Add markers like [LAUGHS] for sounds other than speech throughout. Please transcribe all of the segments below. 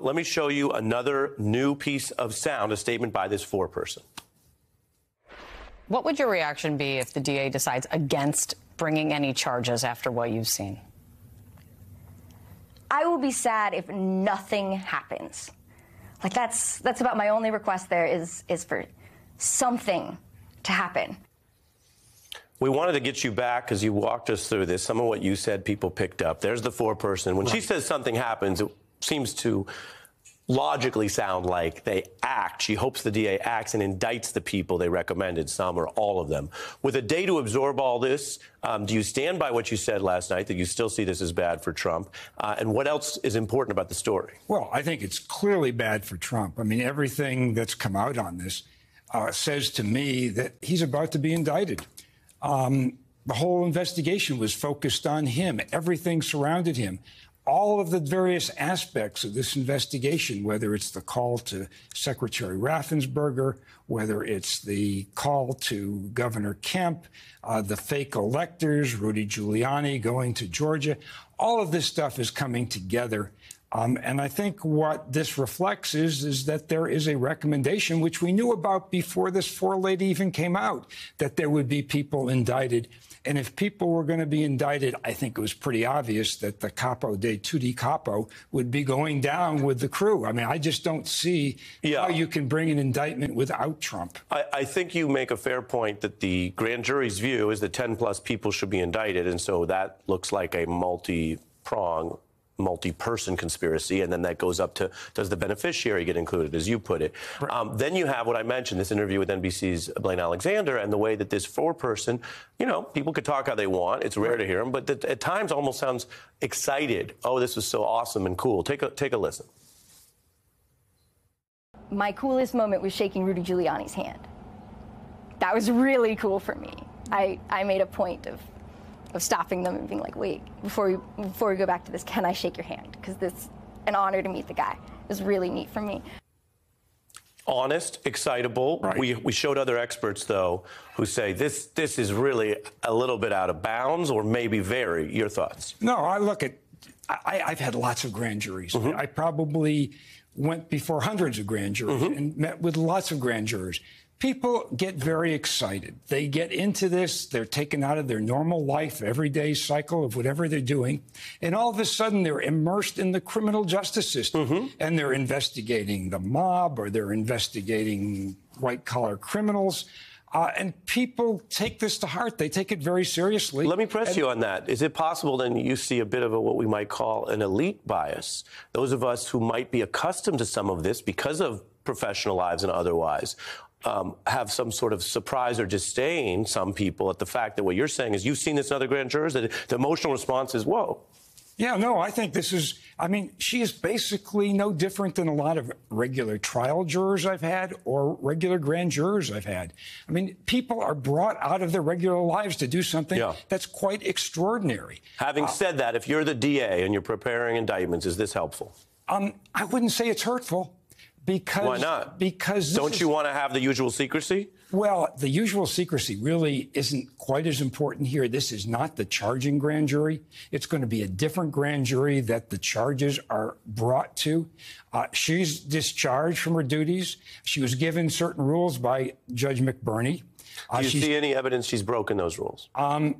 Let me show you another new piece of sound, a statement by this foreperson. What would your reaction be if the DA decides against bringing any charges after what you've seen? I will be sad if nothing happens. Like that's that's about my only request there is is for something to happen. We wanted to get you back because you walked us through this. Some of what you said, people picked up. There's the foreperson. When right. she says something happens, it seems to logically sound like they act. She hopes the DA acts and indicts the people they recommended, some or all of them. With a day to absorb all this, um, do you stand by what you said last night that you still see this as bad for Trump? Uh, and what else is important about the story? Well, I think it's clearly bad for Trump. I mean, everything that's come out on this uh, says to me that he's about to be indicted. Um, the whole investigation was focused on him. Everything surrounded him all of the various aspects of this investigation, whether it's the call to Secretary Raffensperger, whether it's the call to Governor Kemp, uh, the fake electors, Rudy Giuliani going to Georgia, all of this stuff is coming together. Um, and I think what this reflects is, is that there is a recommendation, which we knew about before this forelady even came out, that there would be people indicted and if people were going to be indicted, I think it was pretty obvious that the capo de tutti capo would be going down with the crew. I mean, I just don't see yeah. how you can bring an indictment without Trump. I, I think you make a fair point that the grand jury's view is that 10 plus people should be indicted. And so that looks like a multi prong multi-person conspiracy, and then that goes up to does the beneficiary get included, as you put it. Right. Um, then you have what I mentioned, this interview with NBC's Blayne Alexander, and the way that this foreperson, you know, people could talk how they want. It's rare right. to hear them, but that at times almost sounds excited. Oh, this was so awesome and cool. Take a take a listen. My coolest moment was shaking Rudy Giuliani's hand. That was really cool for me. I, I made a point of of stopping them and being like, wait, before we before we go back to this, can I shake your hand? Because this an honor to meet the guy. It was really neat for me. Honest, excitable. Right. We we showed other experts though who say this this is really a little bit out of bounds or maybe very. Your thoughts? No, I look at. I, have had lots of grand juries. Mm-hmm. I probably went before hundreds of grand juries mm-hmm. and met with lots of grand jurors people get very excited. They get into this, they're taken out of their normal life, everyday cycle of whatever they're doing, and all of a sudden they're immersed in the criminal justice system mm-hmm. and they're investigating the mob or they're investigating white collar criminals. Uh, and people take this to heart. They take it very seriously. Let me press and, you on that. Is it possible then you see a bit of a, what we might call an elite bias? Those of us who might be accustomed to some of this because of professional lives and otherwise um, have some sort of surprise or disdain, some people, at the fact that what you're saying is you've seen this in other grand jurors, that the emotional response is, whoa. Yeah, no, I think this is, I mean, she is basically no different than a lot of regular trial jurors I've had or regular grand jurors I've had. I mean, people are brought out of their regular lives to do something yeah. that's quite extraordinary. Having uh, said that, if you're the DA and you're preparing indictments, is this helpful? Um, I wouldn't say it's hurtful. Because why not? Because don't is, you want to have the usual secrecy? Well, the usual secrecy really isn't quite as important here. This is not the charging grand jury. It's going to be a different grand jury that the charges are brought to. Uh, she's discharged from her duties. She was given certain rules by Judge McBurney. Uh, Do you see any evidence she's broken those rules? Um,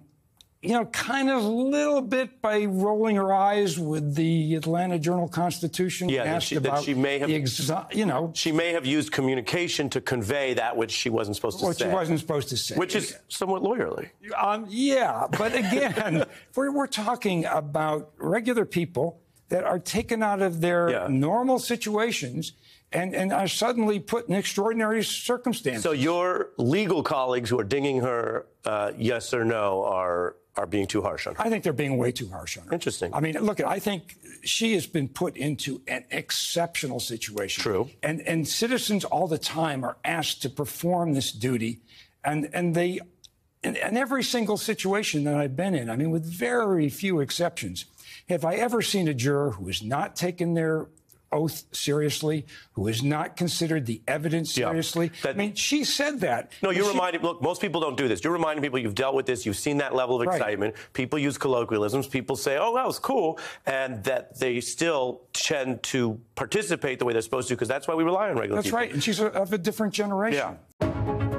you know, kind of a little bit by rolling her eyes with the Atlanta Journal Constitution. Yeah, that she, that she, may have, exa- you know, she may have used communication to convey that which she wasn't supposed to what say. What she wasn't supposed to say, which is somewhat lawyerly. Um, yeah, but again, [LAUGHS] we're, we're talking about regular people that are taken out of their yeah. normal situations and, and are suddenly put in extraordinary circumstances. So your legal colleagues who are dinging her uh, yes or no are are being too harsh on her? I think they're being way too harsh on her. Interesting. I mean, look, I think she has been put into an exceptional situation. True. And and citizens all the time are asked to perform this duty, and and they. In, in every single situation that I've been in, I mean, with very few exceptions, have I ever seen a juror who has not taken their oath seriously, who has not considered the evidence Yeah. seriously. That- I mean, she said that. No, you're She- reminding. Look, most people don't do this. You're reminding people you've dealt with this. You've seen that level of Right. excitement. People use colloquialisms. People say, "Oh, that was cool," and that they still tend to participate the way they're supposed to because that's why we rely on regular That's people. right. And she's a, of a different generation. Yeah.